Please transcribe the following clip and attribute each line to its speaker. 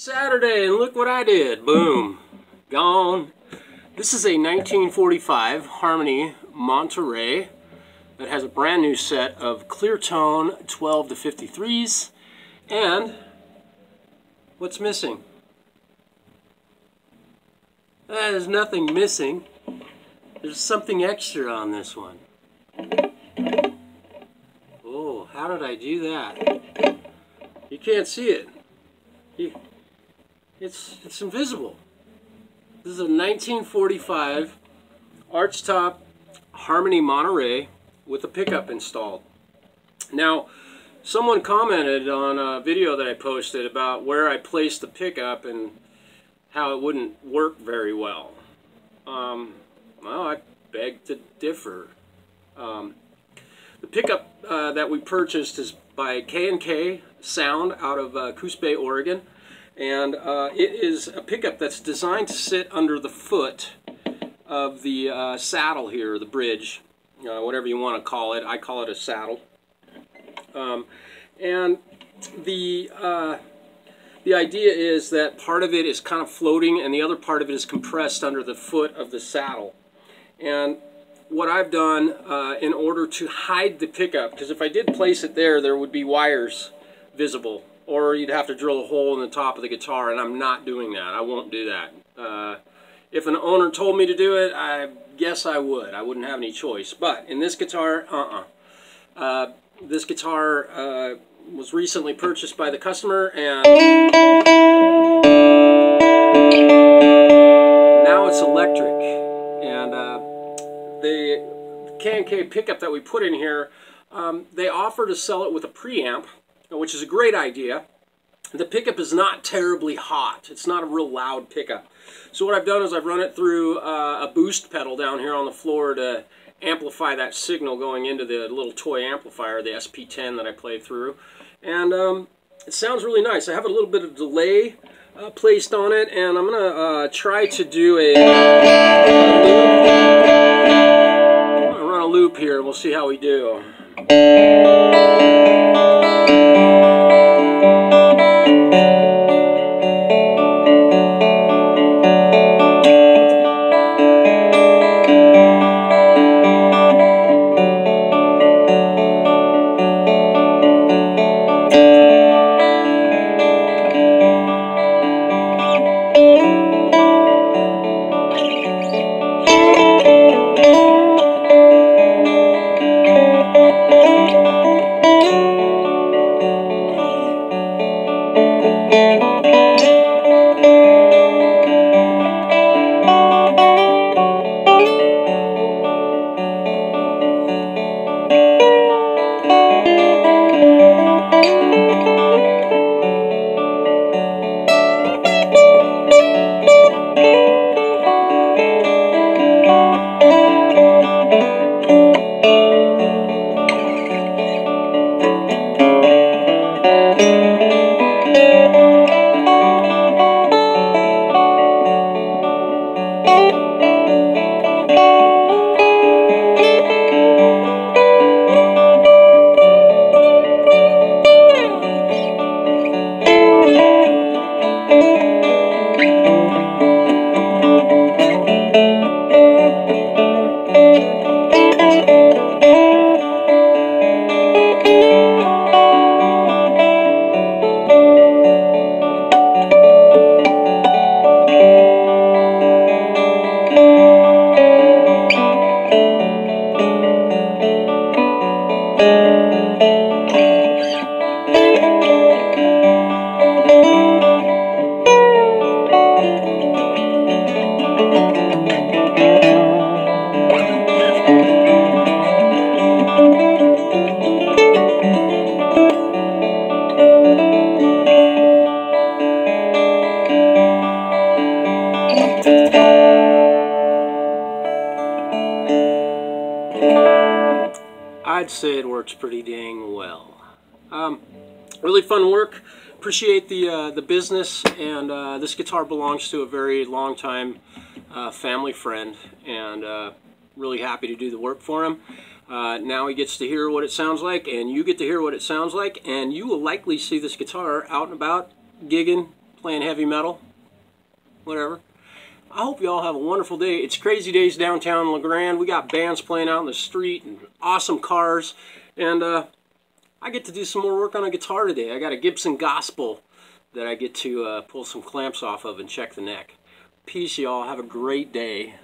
Speaker 1: Saturday, and look what I did. Boom. Gone. This is a 1945 Harmony Monterey that has a brand new set of Cleartone 12 to 53s. And what's missing? Eh, there's nothing missing. There's something extra on this one. Oh, how did I do that? You can't see it. You, it's, it's invisible. This is a 1945 archtop Harmony Monterey with a pickup installed. Now, someone commented on a video that I posted about where I placed the pickup and how it wouldn't work very well. Um, well, I beg to differ. Um, the pickup uh, that we purchased is by K&K Sound out of uh, Coos Bay, Oregon. And uh, it is a pickup that's designed to sit under the foot of the uh, saddle here, the bridge, uh, whatever you want to call it. I call it a saddle. Um, and the uh, the idea is that part of it is kind of floating and the other part of it is compressed under the foot of the saddle. And what I've done uh, in order to hide the pickup, because if I did place it there, there would be wires visible or you'd have to drill a hole in the top of the guitar, and I'm not doing that. I won't do that. Uh, if an owner told me to do it, I guess I would. I wouldn't have any choice. But in this guitar, uh-uh. Uh, this guitar uh, was recently purchased by the customer, and now it's electric. And uh, the K&K pickup that we put in here, um, they offer to sell it with a preamp, which is a great idea. The pickup is not terribly hot. It's not a real loud pickup. So what I've done is I've run it through uh, a boost pedal down here on the floor to amplify that signal going into the little toy amplifier, the SP10 that I played through. And um, it sounds really nice. I have a little bit of delay uh, placed on it, and I'm going to uh, try to do a, a loop. run a loop here, and we'll see how we do. I'd say it works pretty dang well. Um, really fun work. Appreciate the uh, the business, and uh, this guitar belongs to a very long time uh, family friend, and uh, really happy to do the work for him. Uh, now he gets to hear what it sounds like, and you get to hear what it sounds like, and you will likely see this guitar out and about gigging playing heavy metal, whatever. I hope you all have a wonderful day. It's crazy days downtown La Grande. We got bands playing out in the street and awesome cars. And uh, I get to do some more work on a guitar today. I got a Gibson Gospel that I get to uh, pull some clamps off of and check the neck. Peace, y'all. Have a great day.